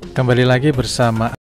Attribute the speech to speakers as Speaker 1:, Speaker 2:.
Speaker 1: Kembali lagi bersama